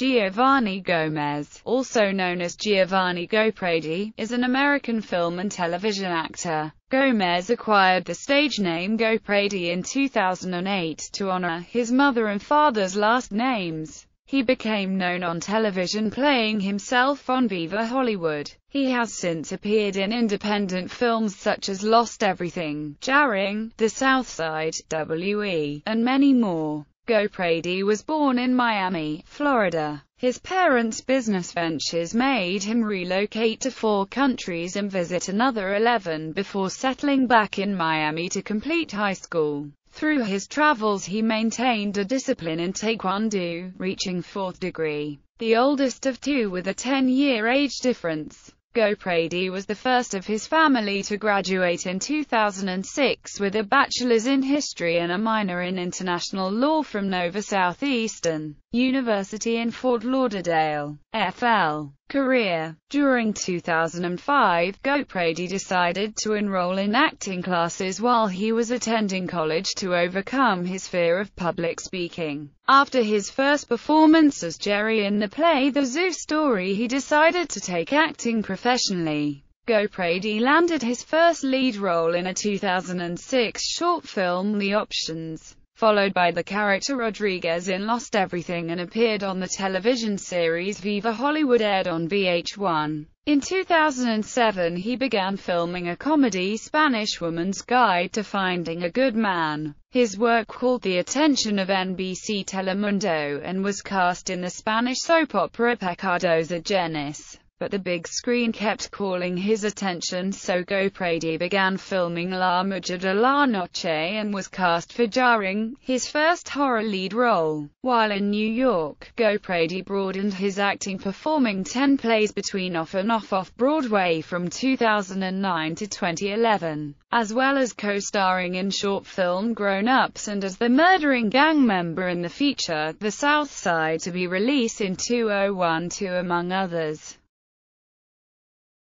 Geovanni Gomez, also known as Geovanni Gopradi, is an American film and television actor. Gomez acquired the stage name Gopradi in 2008 to honor his mother and father's last names. He became known on television playing himself on Viva Hollywood. He has since appeared in independent films such as Lost Everything, Jarring, The South Side, W.E., and many more. Gopradi was born in Miami, Florida. His parents' business ventures made him relocate to four countries and visit another 11 before settling back in Miami to complete high school. Through his travels he maintained a discipline in Taekwondo, reaching fourth degree, the oldest of two with a 10-year age difference. Gopradi was the first of his family to graduate in 2006 with a bachelor's in history and a minor in international law from Nova Southeastern University in Fort Lauderdale, FL. Career During 2005, Gopradi decided to enroll in acting classes while he was attending college to overcome his fear of public speaking. After his first performance as Jerry in the play The Zoo Story he decided to take acting professionally. Gopradi landed his first lead role in a 2006 short film The Options followed by the character Rodriguez in Lost Everything and appeared on the television series Viva Hollywood aired on VH1. In 2007 he began filming a comedy Spanish Woman's Guide to Finding a Good Man. His work called the attention of NBC Telemundo and was cast in the Spanish soap opera Pecados Ajenos but the big screen kept calling his attention so Gopradi began filming La Mujer de la Noche and was cast for Jarring, his first horror lead role. While in New York, Gopradi broadened his acting performing 10 plays between off and off off Broadway from 2009 to 2011, as well as co-starring in short film Grown Ups and as the murdering gang member in the feature The South Side to be released in 2012 among others.